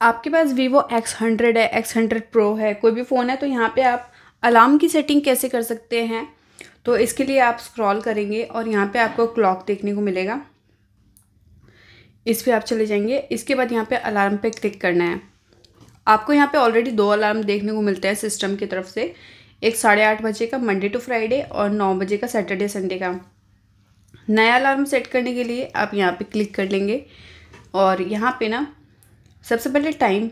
आपके पास Vivo X hundred है एक्स हंड्रेड प्रो है, कोई भी फ़ोन है तो यहाँ पे आप अलार्म की सेटिंग कैसे कर सकते हैं? तो इसके लिए आप स्क्रॉल करेंगे और यहाँ पे आपको क्लॉक देखने को मिलेगा। इस पर आप चले जाएँगे। इसके बाद यहाँ पे अलार्म पे क्लिक करना है। आपको यहाँ पे ऑलरेडी दो अलार्म देखने को मिलते हैं सिस्टम की तरफ़ से। एक साढ़े आठ बजे का मंडे टू फ्राइडे और नौ बजे का सैटरडे संडे का। नया अलार्म सेट करने के लिए आप यहाँ पे क्लिक कर लेंगे। और यहाँ पे ना सबसे पहले टाइम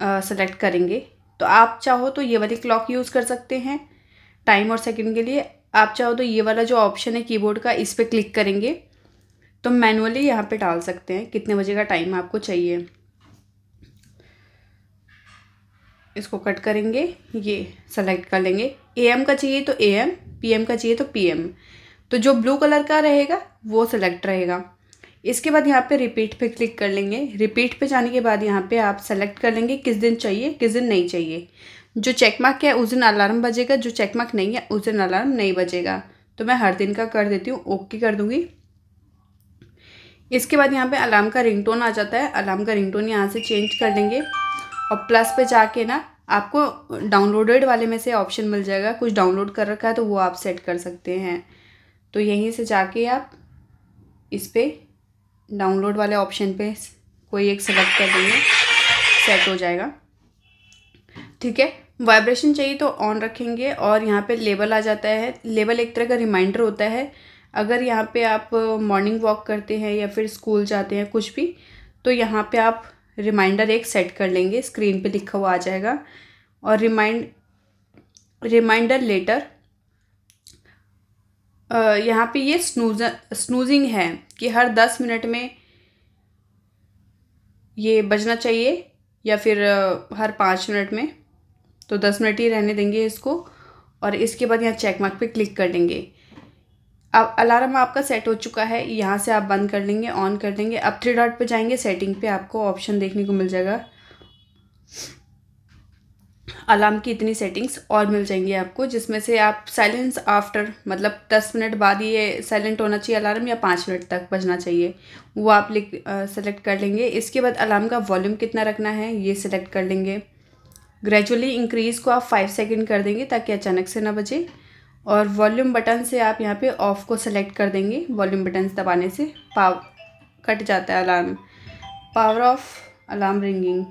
सेलेक्ट करेंगे। तो आप चाहो तो ये वाली क्लॉक यूज़ कर सकते हैं। टाइम और सेकंड के लिए आप चाहो तो ये वाला जो ऑप्शन है कीबोर्ड का, इस पर क्लिक करेंगे। तो मैनुअली यहाँ पे डाल सकते हैं कितने बजे का टाइम आपको चाहिए। इसको कट करेंगे, ये सेलेक्ट कर लेंगे। एम का चाहिए तो एम पीएम का चाहिए तो पीएम तो जो ब्लू कलर का रहेगा, वो सेलेक्ट रहेगा। इसके बाद यहाँ पे रिपीट पे क्लिक कर लेंगे। रिपीट पे जाने के बाद यहाँ पे आप सेलेक्ट कर लेंगे किस दिन चाहिए, किस दिन नहीं चाहिए। जो चेकमार्क है, उस दिन अलार्म बजेगा, जो चेकमार्क नहीं है, उस दिन अलार्म नहीं बजेगा। तो मैं हर दिन का कर देती हूँ ओके कर दूँगी। इसके बाद यहाँ पे अलार्म का रिंगटोन आ जाता है। अलार्म का रिंगटोन यहाँ से चेंज कर लेंगे। और प्लस पे जाके ना, आपको डाउनलोडेड वाले में से ऑप्शन मिल जाएगा। कुछ डाउनलोड कर रखा है तो वो आप सेट कर सकते हैं। तो यहीं से जाके आप इस पर डाउनलोड वाले ऑप्शन पे कोई एक सेलेक्ट कर देंगे सेट हो जाएगा। ठीक है? वाइब्रेशन चाहिए तो ऑन रखेंगे और यहाँ पे लेबल आ जाता है। लेबल एक तरह का रिमाइंडर होता है। अगर यहाँ पे आप मॉर्निंग वॉक करते हैं या फिर स्कूल जाते हैं कुछ भी तो यहाँ पे आप रिमाइंडर एक सेट कर लेंगे। स्क्रीन पे लिखा हुआ आ जाएगा। और रिमाइंड रिमाइंडर लेटर यहाँ पे ये स्नूज स्नूजिंग है कि हर दस मिनट में ये बजना चाहिए या फिर हर पाँच मिनट में। तो दस मिनट ही रहने देंगे इसको और इसके बाद यहाँ चेक मार्क पे क्लिक कर देंगे। अब अलार्म आपका सेट हो चुका है, यहाँ से आप बंद कर लेंगे ऑन कर देंगे। अब थ्री डॉट पे जाएँगे सेटिंग पे आपको ऑप्शन देखने को मिल जाएगा। अलार्म की इतनी सेटिंग्स और मिल जाएँगी आपको, जिसमें से आप साइलेंस आफ्टर मतलब दस मिनट बाद ये साइलेंट होना चाहिए अलार्म या पाँच मिनट तक बजना चाहिए, वो आप लिख सेलेक्ट कर लेंगे। इसके बाद अलार्म का वॉल्यूम कितना रखना है, ये सिलेक्ट कर लेंगे। ग्रेजुअली इंक्रीज़ को आप फाइव सेकेंड कर देंगे ताकि अचानक से ना बचे और वॉल्यूम बटन से आप यहाँ पे ऑफ़ को सेलेक्ट कर देंगे। वॉल्यूम बटन दबाने से पाव, कट जाता है alarm power off alarm ringing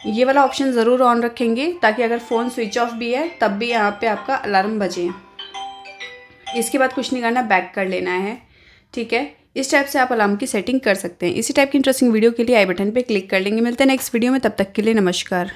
ये वाला ऑप्शन ज़रूर ऑन रखेंगे ताकि अगर फ़ोन स्विच ऑफ़ भी है, तब भी यहाँ पे आपका अलार्म बजे। इसके बाद कुछ नहीं करना बैक कर लेना है। ठीक है? इस टाइप से आप अलार्म की सेटिंग कर सकते हैं। इसी टाइप की इंटरेस्टिंग वीडियो के लिए आई बटन पे क्लिक कर लेंगे। मिलते हैं नेक्स्ट वीडियो में, तब तक के लिए नमस्कार।